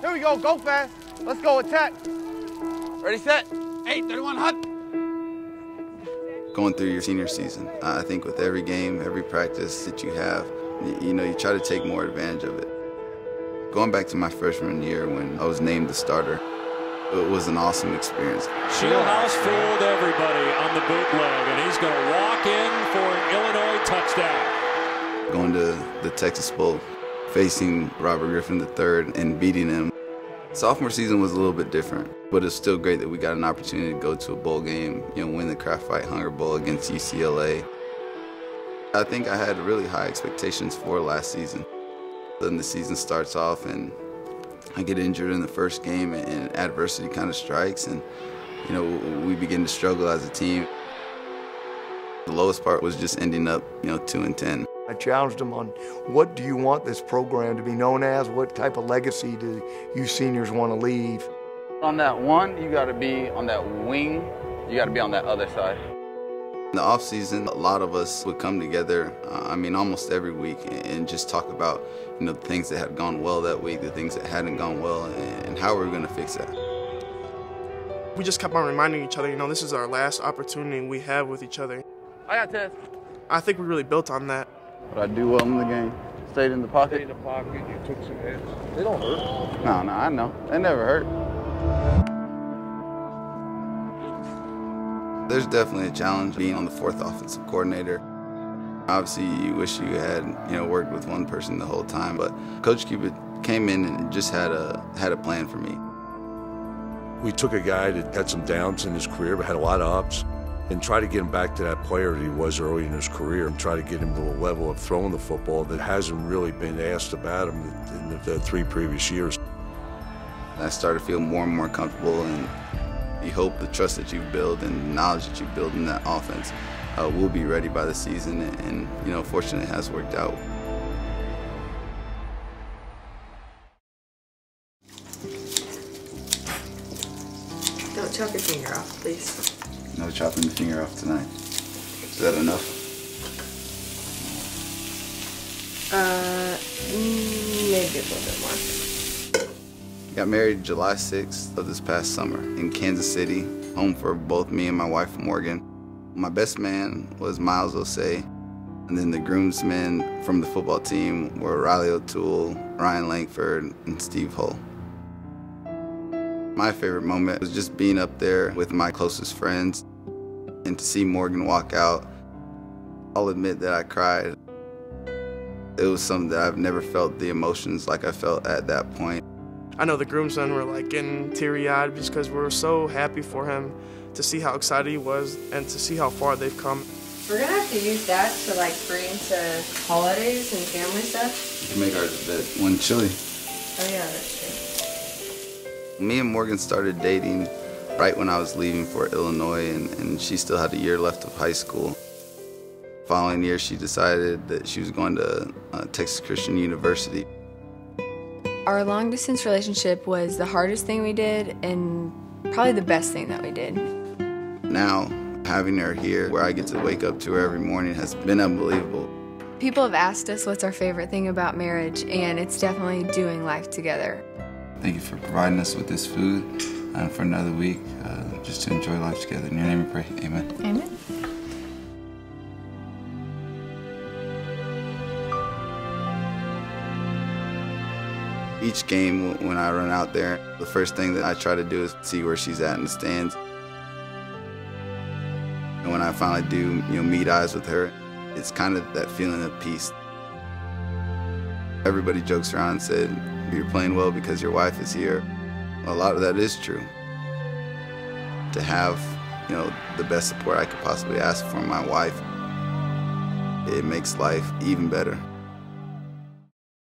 Here we go, go fast. Let's go attack. Ready, set. Eight, 31, hut. Going through your senior season, I think with every game, every practice that you have, you know, you try to take more advantage of it. Going back to my freshman year when I was named the starter, it was an awesome experience. Scheelhaase fooled everybody on the bootleg, and he's going to walk in for an Illinois touchdown. Going to the Texas Bowl, facing Robert Griffin III and beating him. Sophomore season was a little bit different, but it's still great that we got an opportunity to go to a bowl game, you know, win the Kraft Fight Hunger Bowl against UCLA. I think I had really high expectations for last season. Then the season starts off and I get injured in the first game and adversity kind of strikes and you know we begin to struggle as a team. The lowest part was just ending up, you know, 2 and 10. I challenged them on what do you want this program to be known as? What type of legacy do you seniors want to leave? On that one, you got to be on that wing. You got to be on that other side. In the off season, a lot of us would come together. Uh, I mean, almost every week, and just talk about you know the things that had gone well that week, the things that hadn't gone well, and, and how we we're going to fix that. We just kept on reminding each other, you know, this is our last opportunity we have with each other. I got test. I think we really built on that. But I do well in the game. Stayed in the pocket. Stayed in the pocket. You took some hits. They don't hurt. No, no, I know. They never hurt. There's definitely a challenge being on the fourth offensive coordinator. Obviously, you wish you had you know worked with one person the whole time, but Coach Cubit came in and just had a had a plan for me. We took a guy that had some downs in his career, but had a lot of ups, and try to get him back to that player that he was early in his career, and try to get him to a level of throwing the football that hasn't really been asked about him in the, the three previous years. I started to feel more and more comfortable, and you hope the trust that you build and the knowledge that you build in that offense uh, will be ready by the season, and, and you know, fortunately, it has worked out. Don't chop your finger off, please. No chopping the finger off tonight. Is that enough? Uh, maybe a little bit more. Got married July 6th of this past summer in Kansas City, home for both me and my wife Morgan. My best man was Miles Osei, and then the groomsmen from the football team were Riley O'Toole, Ryan Langford, and Steve Hull. My favorite moment was just being up there with my closest friends and to see Morgan walk out. I'll admit that I cried. It was something that I've never felt the emotions like I felt at that point. I know the groom's groomsmen were like getting teary-eyed because we were so happy for him to see how excited he was and to see how far they've come. We're gonna have to use that to like bring to holidays and family stuff. You can make our a bit one chili. Oh yeah, that's true. Me and Morgan started dating right when I was leaving for Illinois, and, and she still had a year left of high school. Following year, she decided that she was going to uh, Texas Christian University. Our long distance relationship was the hardest thing we did and probably the best thing that we did. Now, having her here, where I get to wake up to her every morning, has been unbelievable. People have asked us what's our favorite thing about marriage, and it's definitely doing life together. Thank you for providing us with this food and for another week uh, just to enjoy life together. In your name we pray. Amen. Amen. Each game, when I run out there, the first thing that I try to do is see where she's at in the stands. And when I finally do, you know, meet eyes with her, it's kind of that feeling of peace. Everybody jokes around and said, you're playing well because your wife is here. A lot of that is true. To have, you know, the best support I could possibly ask for my wife, it makes life even better.